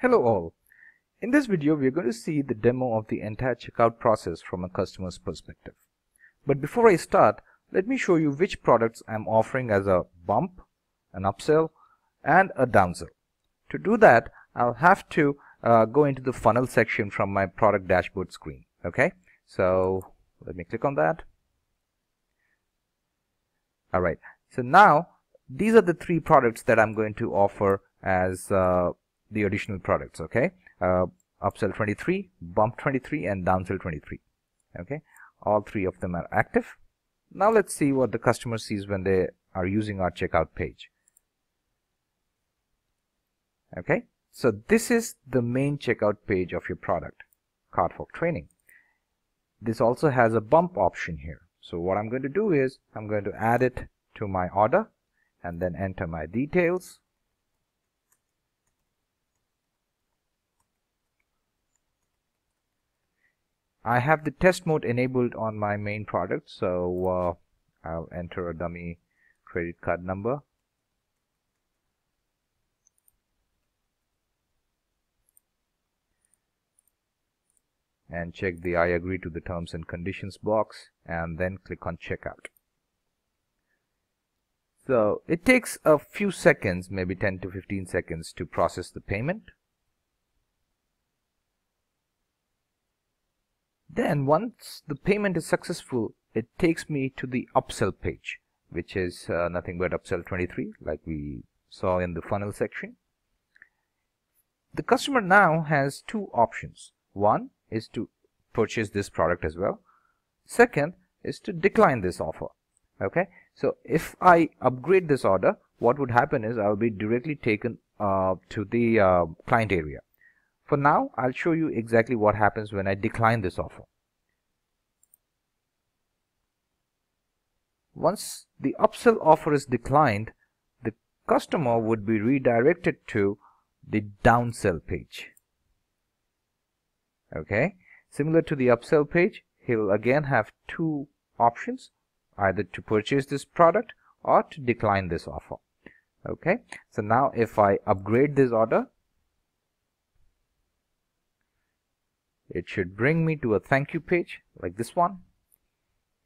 Hello all. In this video, we are going to see the demo of the entire checkout process from a customer's perspective. But before I start, let me show you which products I'm offering as a bump, an upsell, and a downsell. To do that, I'll have to uh, go into the funnel section from my product dashboard screen. Okay, so let me click on that. All right, so now these are the three products that I'm going to offer as uh, the additional products okay? Uh, upsell 23 bump 23 and downsell 23 okay? All three of them are active. Now let's see what the customer sees when they are using our checkout page. Okay? So this is the main checkout page of your product CartFog training. This also has a bump option here. So what I'm going to do is I'm going to add it to my order and then enter my details I have the test mode enabled on my main product so uh, I'll enter a dummy credit card number and check the I agree to the terms and conditions box and then click on checkout. So it takes a few seconds, maybe 10 to 15 seconds to process the payment. Then once the payment is successful, it takes me to the upsell page, which is uh, nothing but upsell 23, like we saw in the funnel section. The customer now has two options. One is to purchase this product as well. Second is to decline this offer. Okay, so if I upgrade this order, what would happen is I'll be directly taken uh, to the uh, client area. For now, I'll show you exactly what happens when I decline this offer. Once the upsell offer is declined, the customer would be redirected to the downsell page. Okay, similar to the upsell page, he'll again have two options, either to purchase this product or to decline this offer. Okay, so now if I upgrade this order, it should bring me to a thank you page like this one.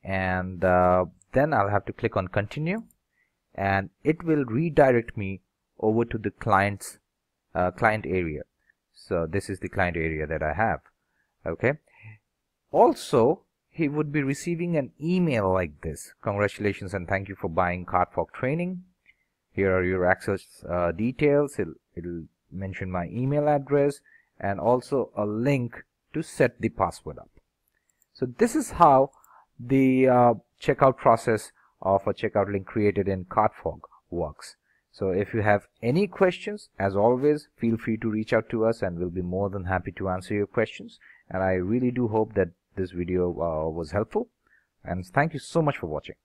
And uh, then I'll have to click on continue. And it will redirect me over to the client's uh, client area. So this is the client area that I have. Okay? Also he would be receiving an email like this. Congratulations and thank you for buying CartFog training. Here are your access uh, details. It'll, it'll mention my email address and also a link to set the password up. So this is how the uh, checkout process of a checkout link created in CartFog works. So if you have any questions, as always, feel free to reach out to us and we'll be more than happy to answer your questions. And I really do hope that this video uh, was helpful. And thank you so much for watching.